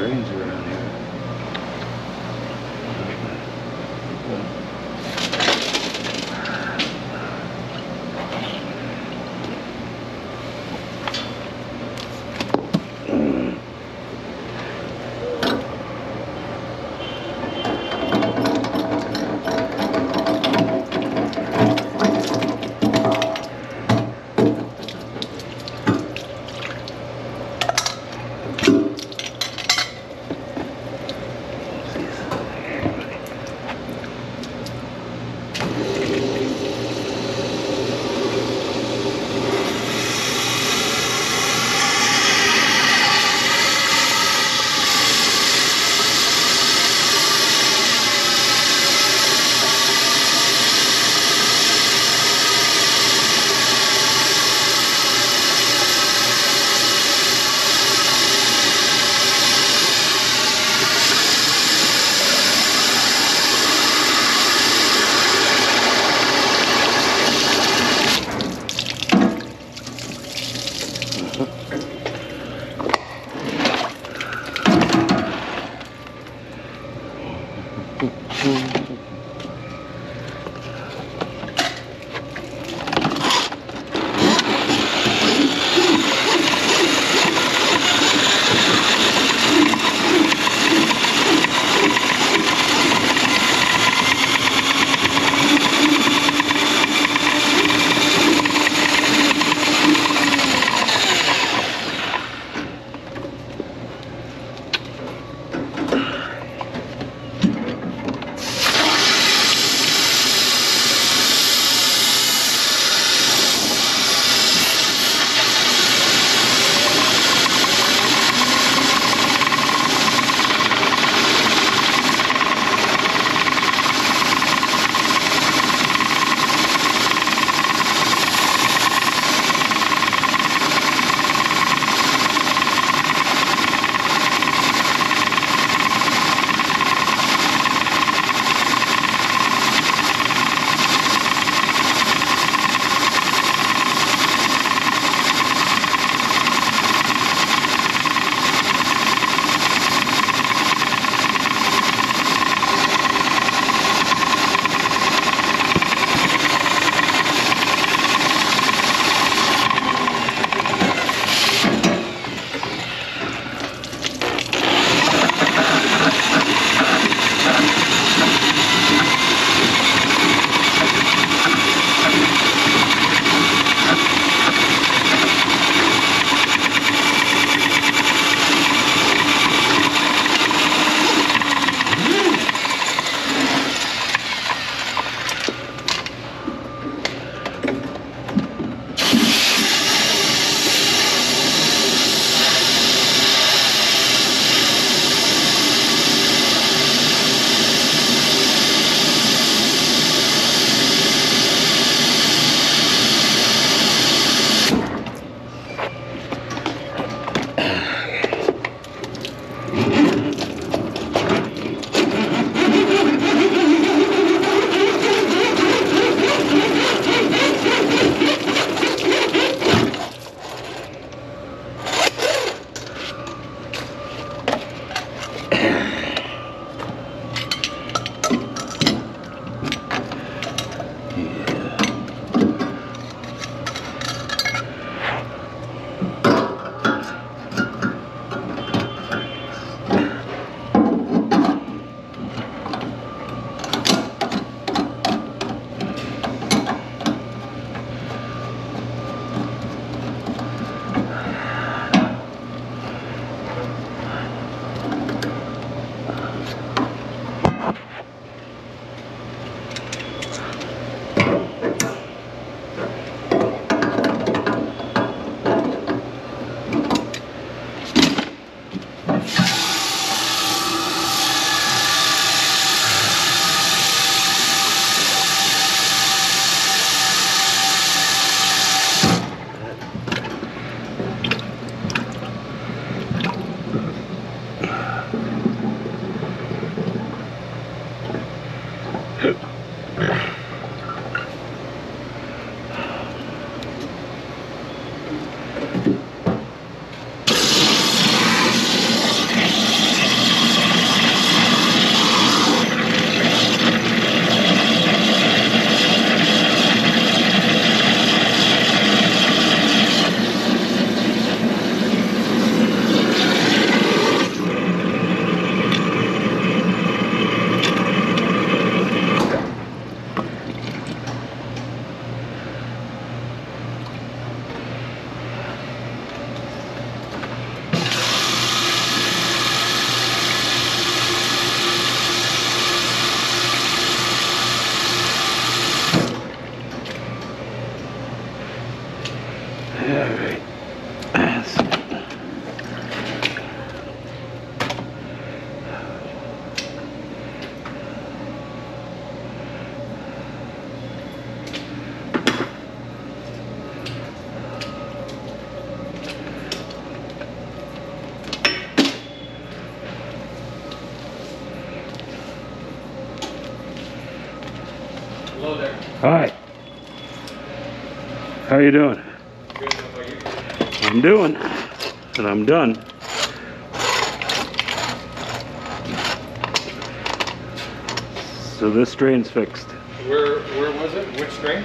The Hello there. Hi. How you doing? Good, how you? I'm doing, and I'm done. So this drain's fixed. Where, where was it? Which strain?